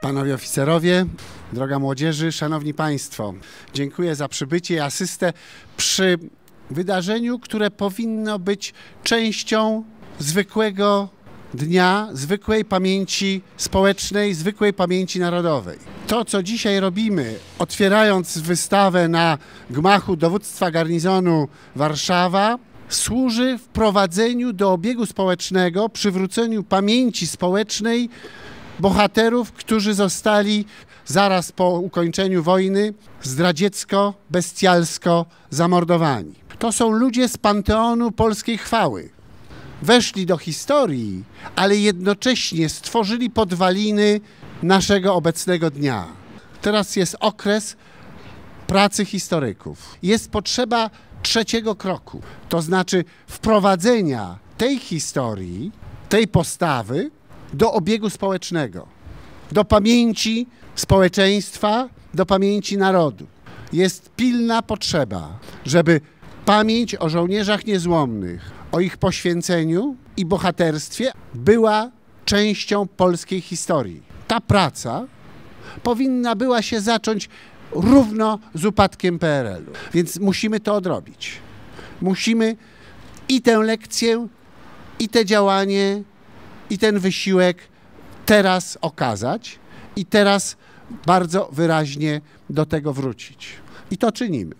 Panowie oficerowie, droga młodzieży, szanowni państwo, dziękuję za przybycie i asystę przy wydarzeniu, które powinno być częścią zwykłego dnia, zwykłej pamięci społecznej, zwykłej pamięci narodowej. To, co dzisiaj robimy, otwierając wystawę na gmachu dowództwa garnizonu Warszawa, służy wprowadzeniu do obiegu społecznego, przywróceniu pamięci społecznej bohaterów, którzy zostali zaraz po ukończeniu wojny zdradziecko, bestialsko zamordowani. To są ludzie z panteonu polskiej chwały. Weszli do historii, ale jednocześnie stworzyli podwaliny naszego obecnego dnia. Teraz jest okres pracy historyków. Jest potrzeba trzeciego kroku, to znaczy wprowadzenia tej historii, tej postawy do obiegu społecznego, do pamięci społeczeństwa, do pamięci narodu. Jest pilna potrzeba, żeby pamięć o żołnierzach niezłomnych, o ich poświęceniu i bohaterstwie była częścią polskiej historii. Ta praca powinna była się zacząć równo z upadkiem PRL-u. Więc musimy to odrobić. Musimy i tę lekcję, i te działanie, i ten wysiłek teraz okazać i teraz bardzo wyraźnie do tego wrócić. I to czynimy.